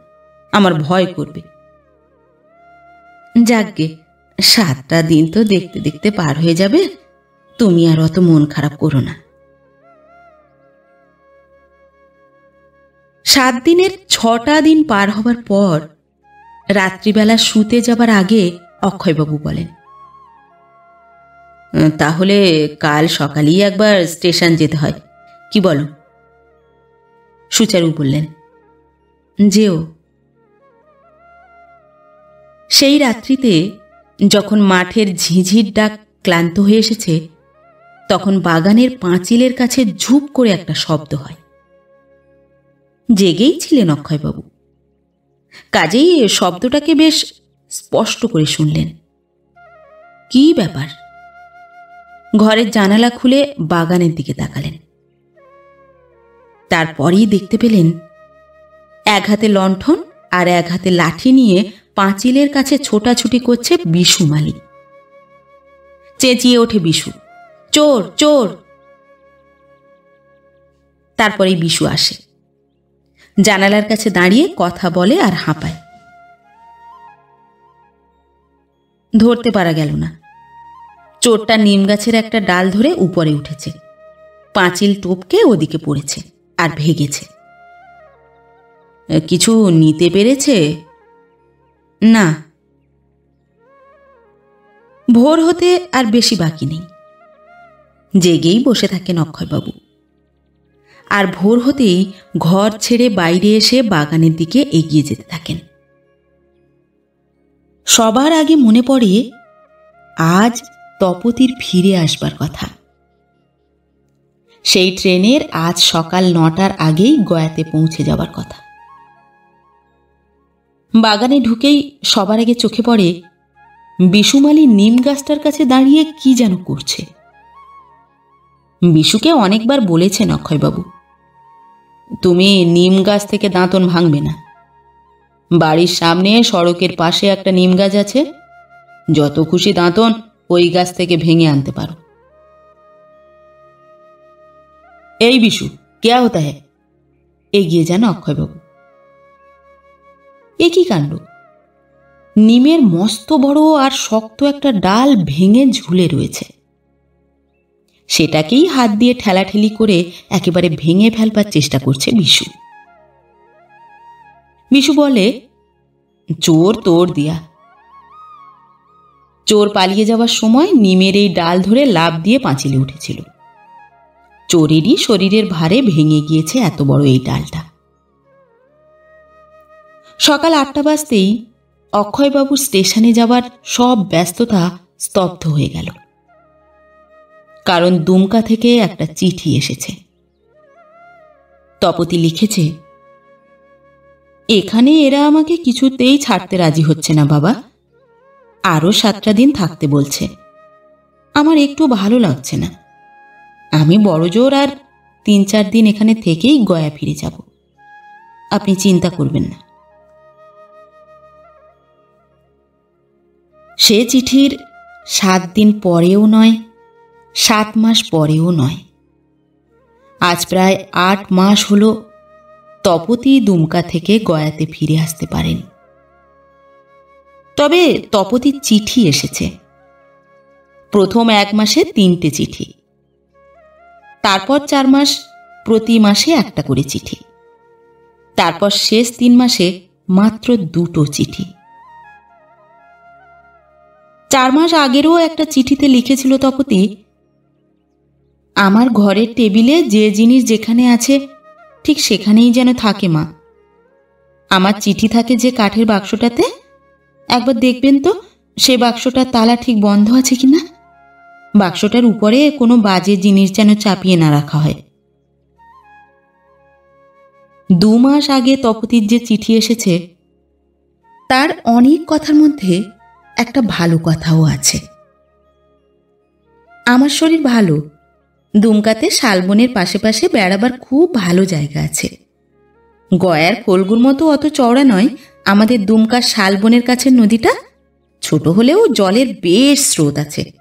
আমার ভয় করবে। যাকগে, সাতটা দিন তো দেখতে দেখতে পার হয়ে যাবে, তুমি আর অত মন খারাপ করো না। সাত দিনের ছটা দিন পার হবার পর রাত্রিবেলা শুতে যাবার আগে অক্ষয়বাবু বলেন তাহলে কাল সকালেই একবার স্টেশন যেতে হয়। কি বলো? সুচারু বললেন, যেও। সেই রাত্রিতে যখন মাঠের ঝিঝির ডাক ক্লান্ত হয়ে এসেছে, তখন বাগানের পাঁচিলের কাছে ঝুপ করে একটা শব্দ হয়। জেগেই ছিলেন অক্ষয়বাবু। কাজেই শব্দটাকে বেশ স্পষ্ট করে শুনলেন। কি ব্যাপার? ঘরের জানালা খুলে বাগানের দিকে তাকালেন। তারপরেই দেখতে পেলেন, এক হাতে লণ্ঠন আর এক হাতে লাঠি নিয়ে পাঁচিলের কাছে ছোটাছুটি করছে বিশু মালি চেঁচিয়ে ওঠে বিশু, চোর চোর! তারপরেই বিশু আসে। জানালার কাছে দাঁড়িয়ে কথা বলে আর হাঁপায়। ধরতে পারা গেল না। চোরটা নিম গাছের একটা ডাল ধরে উপরে উঠেছে। পাঁচিল টোপকে ওদিকে পড়েছে আর ভেগেছে। কিছু নিতে পেরেছে? না। ভোর হতে আর বেশি বাকি নেই। জেগেই বসে থাকেন অক্ষয়বাবু আর ভোর হতেই ঘর ছেড়ে বাইরে এসে বাগানের দিকে এগিয়ে যেতে থাকেন। সবার আগে মনে পড়ে, আজ তপতির ফিরে আসবার কথা। সেই ট্রেনের আজ সকাল নটার আগেই গয়াতে পৌঁছে যাবার কথা। বাগানে ঢুকেই সবার আগে চোখে পড়ে, বিশুমালি নিম গাছটার কাছে দাঁড়িয়ে কি যেন করছে। বিশুকে অনেকবার বলেছেন অক্ষয়বাবু তুমি নিম গাছ থেকে দাঁতন ভাঙবে না। বাড়ির সামনে সড়কের পাশে একটা নিম গাছ আছে। যত খুশি দাঁতন ওই গাছ থেকে ভেঙে আনতে পারো। এই বিশু, কে হতা হ্যাঁ এগিয়ে যান অক্ষয়বাবু। এ কি কাণ্ড? নিমের মস্ত বড় আর শক্ত একটা ডাল ভেঙে ঝুলে রয়েছে। সেটাকেই হাত দিয়ে ঠেলাঠেলি করে একেবারে ভেঙে ফেলবার চেষ্টা করছে বিশু বিশু বলে, চোর তোর দিয়া। চোর পালিয়ে যাওয়ার সময় নিমের এই ডাল ধরে লাভ দিয়ে পাঁচিলে উঠেছিল। চোরেরই শরীরের ভারে ভেঙে গিয়েছে এত বড় এই ডালটা। সকাল আটটা বাজতেই অক্ষয়বাবু স্টেশনে যাবার সব ব্যস্ততা স্তব্ধ হয়ে গেল। কারণ দুমকা থেকে একটা চিঠি এসেছে। তপতি লিখেছে, এখানে এরা আমাকে কিছুতেই ছাড়তে রাজি হচ্ছে না, বাবা। আরও সাতটা দিন থাকতে বলছে। আমার একটু ভালো লাগছে না। আমি বড় জোর আর তিন চার দিন এখানে থেকেই গয়া ফিরে যাব। আপনি চিন্তা করবেন না। সে চিঠির সাত দিন পরেও নয় সাত মাস পরেও নয়। আজ প্রায় আট মাস হল তপতি দুমকা থেকে গয়াতে ফিরে আসতে পারেন। তবে তপতির চিঠি এসেছে। প্রথম এক মাসে তিনটে চিঠি। তারপর চার মাস, প্রতি মাসে একটা করে চিঠি। তারপর শেষ তিন মাসে মাত্র দুটো চিঠি। চার মাস আগেরও একটা চিঠিতে লিখেছিল তপতি আমার ঘরের টেবিলে যে জিনিস যেখানে আছে, ঠিক সেখানেই যেন থাকে মা। আমার চিঠি থাকে যে কাঠের বাক্সটাতে? একবার দেখবেন তো, সে বাক্সটার তালা ঠিক বন্ধ আছে কি না বাক্সটার উপরে কোনো বাজে জিনিস যেন চাপিয়ে না রাখা হয়। দু মাস আগে তপতির যে চিঠি এসেছে, তার অনেক কথার মধ্যে একটা ভালো কথাও আছে। আমার শরীর ভালো দুমকাতে শালবনের পাশে পাশে বেড়াবার খুব ভালো জায়গা আছে। গয়ার খোলগুর মতো অত চওড়া নয়, আমাদের দুমকার শালবনের কাছের নদীটা ছোট হলেও জলের বেশ স্রোত আছে।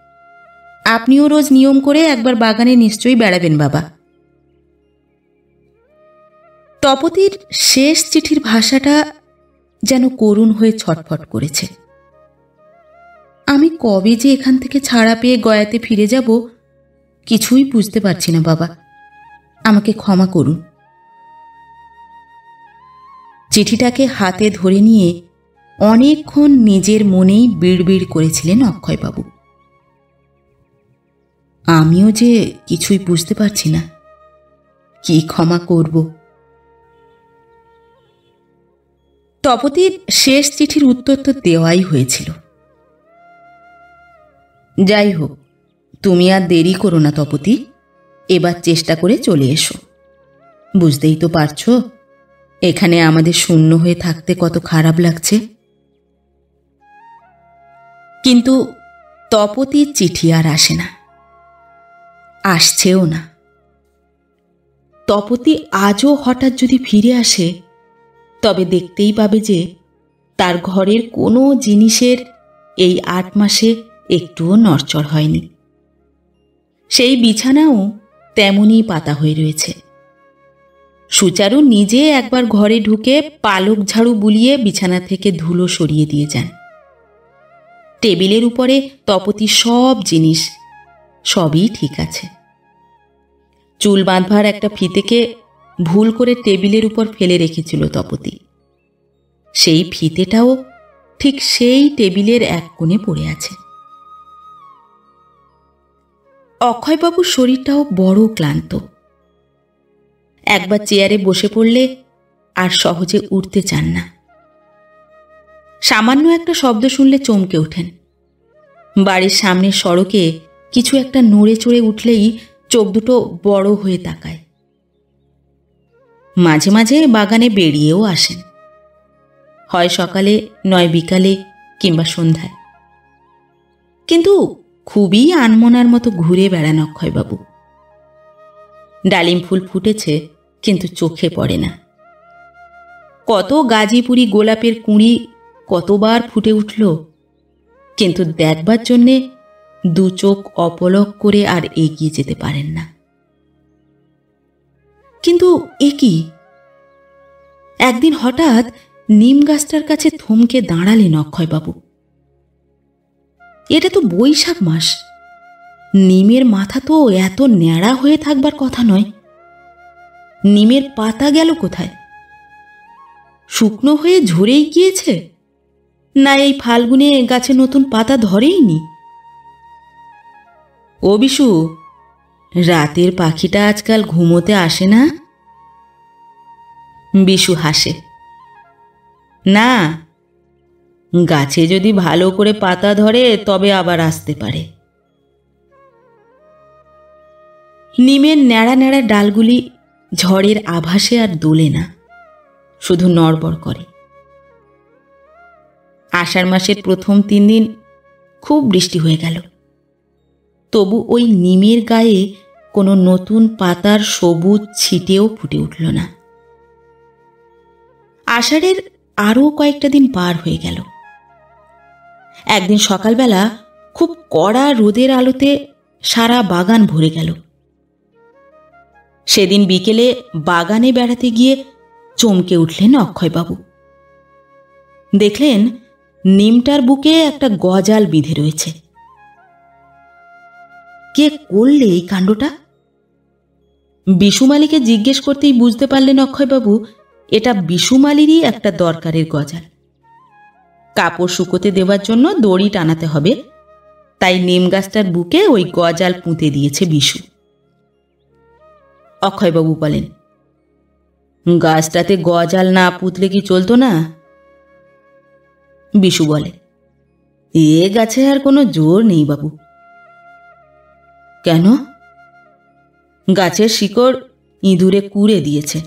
আপনিও রোজ নিয়ম করে একবার বাগানে নিশ্চয়ই বেড়াবেন, বাবা। তপতির শেষ চিঠির ভাষাটা যেন করুণ হয়ে ছটফট করেছে। আমি কবে যে এখান থেকে ছাড়া পেয়ে গয়াতে ফিরে যাব কিছুই বুঝতে পারছি না, বাবা। আমাকে ক্ষমা করুন। চিঠিটাকে হাতে ধরে নিয়ে অনেকক্ষণ নিজের মনেই বিড়বিড় করেছিলেন অক্ষয়বাবু। আমিও যে কিছুই বুঝতে পারছি না, কি ক্ষমা করব? তপতির শেষ চিঠির উত্তর তো দেওয়াই হয়েছিল। যাই হোক তুমি আর দেরি করো না তপতি। এবার চেষ্টা করে চলে এসো। বুঝতেই তো পারছ, এখানে আমাদের শূন্য হয়ে থাকতে কত খারাপ লাগছে। কিন্তু তপতির চিঠি আর আসে না। আসছেও না। তপতি আজও হঠাৎ যদি ফিরে আসে, তবে দেখতেই পাবে যে তার ঘরের কোনো জিনিসের এই আট মাসে একটুও নড়চড় হয়নি। সেই বিছানাও তেমনই পাতা হয়ে রয়েছে। সুচারু নিজে একবার ঘরে ঢুকে পালক ঝাড়ু বুলিয়ে বিছানা থেকে ধুলো সরিয়ে দিয়ে যান। টেবিলের উপরে তপতি সব জিনিস, সবই ঠিক আছে। চুল বাঁধবার একটা ফিতেকে ভুল করে টেবিলের উপর ফেলে রেখেছিল তপতি। সেই ফিতেটাও ঠিক সেই টেবিলের এক কোণে পড়ে আছে। অক্ষয়বাবুর শরীরটাও বড় ক্লান্ত। একবার চেয়ারে বসে পড়লে আর সহজে উঠতে চান না। সামান্য একটা শব্দ শুনলে চমকে ওঠেন। বাড়ির সামনের সড়কে কিছু একটা নড়ে চড়ে উঠলেই চোখ দুটো বড় হয়ে তাকায়। মাঝে মাঝে বাগানে বেরিয়েও আসেন। হয় সকালে, নয় বিকালে কিংবা সন্ধ্যায়। কিন্তু খুবই আনমনার মতো ঘুরে বেড়ান অক্ষয়বাবু। ডালিম ফুল ফুটেছে, কিন্তু চোখে পড়ে না। কত গাজীপুরি গোলাপের কুঁড়ি কতবার ফুটে উঠল, কিন্তু দেখবার জন্যে দু চোখ অপলক করে আর এগিয়ে যেতে পারেন না। কিন্তু এ কি? একদিন হঠাৎ নিম গাছটার কাছে থমকে দাঁড়ালেন অক্ষয়বাবু। এটা তো বৈশাখ মাস। নিমের মাথা তো এত ন্যাড়া হয়ে থাকবার কথা নয়। নিমের পাতা গেল কোথায়? শুকনো হয়ে ঝরেই গিয়েছে? না এই ফাল্গুনে গাছে নতুন পাতা ধরেইনি? ও বিশু, রাতের পাখিটা আজকাল ঘুমোতে আসে না? বিশু হাসে। না গাছে যদি ভালো করে পাতা ধরে, তবে আবার আসতে পারে। নিমের ন্যাড়া ন্যাড়া ডালগুলি ঝড়ের আভাসে আর দোলে না, শুধু নড়বড় করে। আষাঢ় মাসের প্রথম তিন দিন খুব বৃষ্টি হয়ে গেল। তবু ওই নিমের গায়ে কোনো নতুন পাতার সবুজ ছিটেও ফুটে উঠল না। আষাঢ়ের আরও কয়েকটা দিন পার হয়ে গেল। একদিন সকালবেলা খুব কড়া রোদের আলোতে সারা বাগান ভরে গেল। সেদিন বিকেলে বাগানে বেড়াতে গিয়ে চমকে উঠলেন অক্ষয়বাবু। দেখলেন নিমটার বুকে একটা গজাল বিঁধে রয়েছে। কে করলে এই কাণ্ডটা? বিশুমালিকে জিজ্ঞেস করতেই বুঝতে পারলেন অক্ষয়বাবু, এটা বিশুমালিরই একটা দরকারের গজাল। কাপড় শুকোতে দেওয়ার জন্য দড়ি টানাতে হবে। তাই নিম গাছটার বুকে ওই গজাল পুঁতে দিয়েছে বিশু। অক্ষয়বাবু বলেন, গাছটাতে গজাল না পুঁতলে কি চলতো না? বিশু বলে, এ গাছে আর কোনো জোর নেই বাবু। কেন? গাছের শিকড় ইঁদুরে কুড়ে দিয়েছে।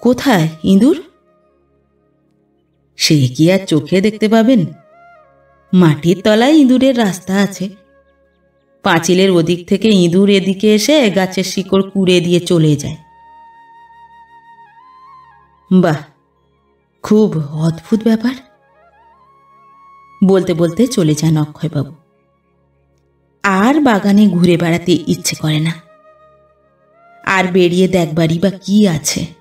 কোথায় ইঁদুর? সে কি আর চোখে দেখতে পাবেন? মাটির তলায় ইঁদুরের রাস্তা আছে। পাঁচিলের ওদিক থেকে ইঁদুর এদিকে এসে গাছের শিকড় কুড়ে দিয়ে চলে যায়। বাহ, খুব অদ্ভুত ব্যাপার। বলতে বলতে চলে যান অক্ষয়বাবু। আর বাগানে ঘুরে বেড়াতে ইচ্ছে করে না। আর বেরিয়ে দেখবারই বা কি আছে।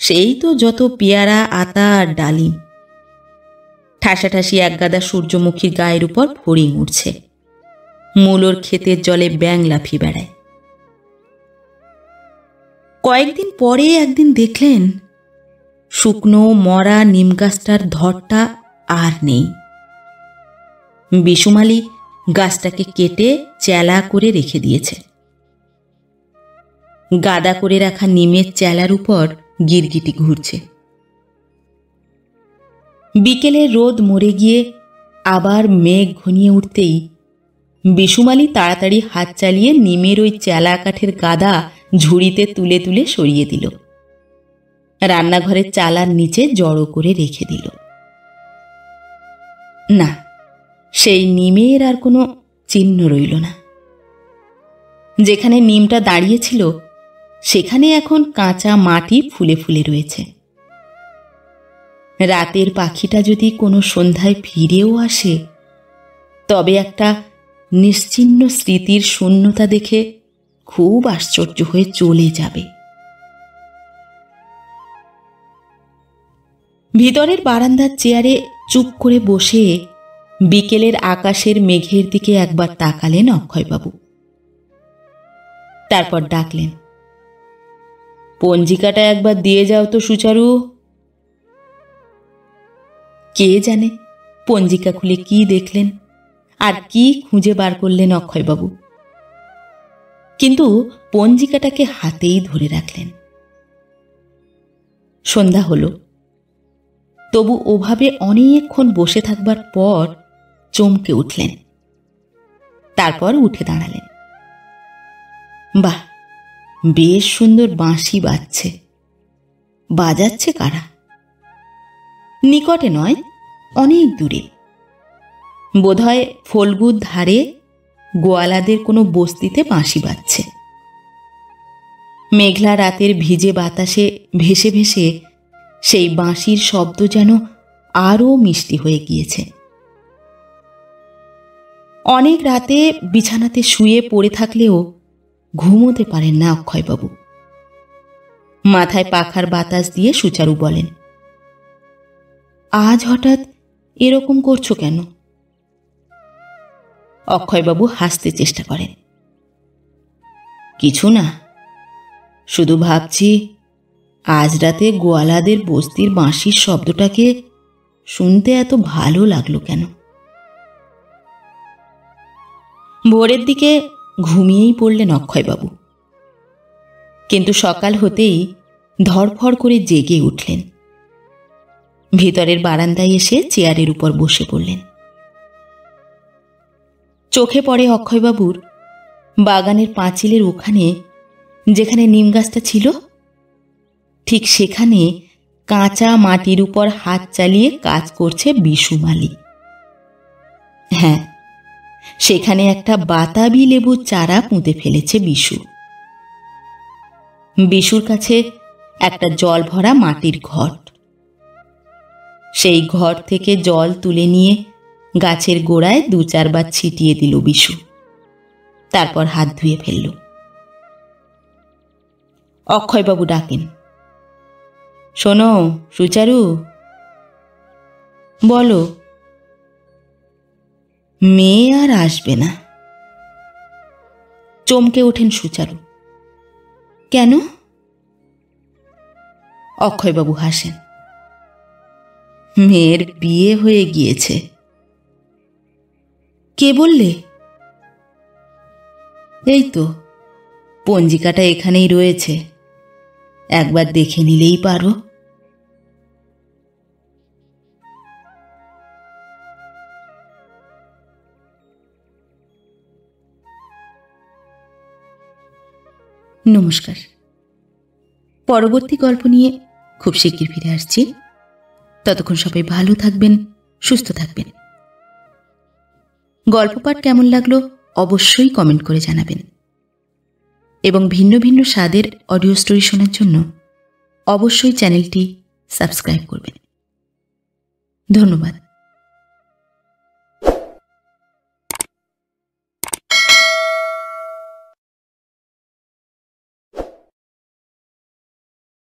সেই তো যত পেয়ারা, আতা আর ডালিম। ঠাসাঠাসি একগাদা সূর্যমুখীর গায়ের উপর ফড়িং উঠছে। মূলর ক্ষেতের জলে ব্যাং লাফিয়ে বেড়ায়। কয়েকদিন পরে একদিন দেখলেন, শুকনো মরা নিম গাছটার ধরটা আর নেই। বিশুমালি গাছটাকে কেটে চেলা করে রেখে দিয়েছে। গাদা করে রাখা নিমের চেলার উপর গিরগিটি ঘুরছে। বিকেলে রোদ মরে গিয়ে আবার মেঘ ঘনিয়ে উঠতেই বিশুমালি তাড়াতাড়ি হাত চালিয়ে নিমের ওই চেলা কাঠের গাদা ঝুড়িতে তুলে তুলে সরিয়ে দিল। রান্নাঘরের চালার নিচে জড়ো করে রেখে দিল। না, সেই নিমের আর কোনো চিহ্ন রইল না। যেখানে নিমটা দাঁড়িয়েছিল সেখানে এখন কাঁচা মাটি ফুলে ফুলে রয়েছে। রাতের পাখিটা যদি কোনো সন্ধ্যায় ফিরেও আসে, তবে একটা নিশ্চিন্ন স্মৃতির শূন্যতা দেখে খুব আশ্চর্য হয়ে চলে যাবে। ভিতরের বারান্দার চেয়ারে চুপ করে বসে বিকেলের আকাশের মেঘের দিকে একবার তাকালেন অক্ষয়বাবু। তারপর ডাকলেন পঞ্জিকাটা একবার দিয়ে যাও তো, সুচারু। কে জানে পঞ্জিকা খুলে কি দেখলেন আর কি খুঁজে বার করলেন অক্ষয়বাবু। কিন্তু পঞ্জিকাটাকে হাতেই ধরে রাখলেন। সন্ধ্যা হল। তবু ওভাবে অনেকক্ষণ বসে থাকবার পর চমকে উঠলেন। তারপর উঠে দাঁড়ালেন। বাহ! বেশ সুন্দর বাঁশি বাজছে। বাজাচ্ছে কারা? নিকটে নয়, অনেক দূরে। বোধহয় ফলগুর ধারে গোয়ালাদের কোনো বস্তিতে বাঁশি বাজছে। মেঘলা রাতের ভিজে বাতাসে ভেসে ভেসে সেই বাঁশির শব্দ যেন আরও মিষ্টি হয়ে গিয়েছে। অনেক রাতে বিছানাতে শুয়ে পড়ে থাকলেও ঘুমোতে পারেন না অক্ষয়বাবু। মাথায় পাখার বাতাস দিয়ে সুচারু বলেন, আজ হঠাৎ এরকম করছ কেন? অক্ষয়বাবু হাসতে চেষ্টা করেন, কিছু না, শুধু ভাবছি আজ রাতে গোয়ালাদের বস্তির বাঁশির শব্দটাকে শুনতে এত ভালো লাগল কেন? ভোরের দিকে ঘুমিয়েই পড়লেন অক্ষয়বাবু। কিন্তু সকাল হতেই ধরফর করে জেগে উঠলেন। ভিতরের বারান্দায় এসে চেয়ারের উপর বসে পড়লেন। চোখে পড়ে অক্ষয়বাবুর বাগানের পাঁচিলের ওখানে যেখানে নিম গাছটা ছিল, ঠিক সেখানে কাঁচা মাটির উপর হাত চালিয়ে কাজ করছে বিশুমালি হ্যাঁ সেখানে একটা বাতাবি লেবুর চারা পুঁতে ফেলেছে বিশু। বিশুর কাছে একটা জল ভরা মাটির ঘট। সেই ঘর থেকে জল তুলে নিয়ে গাছের গোড়ায় দু চারবার ছিটিয়ে দিল বিশু। তারপর হাত ধুয়ে ফেলল। অক্ষয়বাবু ডাকেন, শোনো সুচারু, বলো মেয়ে আর আসবে না। চমকে ওঠেন সুচারু। কেন? অক্ষয়বাবু হাসেন। মেয়ের বিয়ে হয়ে গিয়েছে। কে বললে? এই তো, পঞ্জিকাটা এখানেই রয়েছে। একবার দেখে নিলেই পারো। নমস্কার। পরবর্তী গল্প নিয়ে খুব শিগগির ফিরে আসছি। ততক্ষণ সবাই ভালো থাকবেন, সুস্থ থাকবেন। গল্প পাঠ কেমন লাগল অবশ্যই কমেন্ট করে জানাবেন। এবং ভিন্ন ভিন্ন স্বাদের অডিও স্টোরি শোনার জন্য অবশ্যই চ্যানেলটি সাবস্ক্রাইব করবেন। ধন্যবাদ।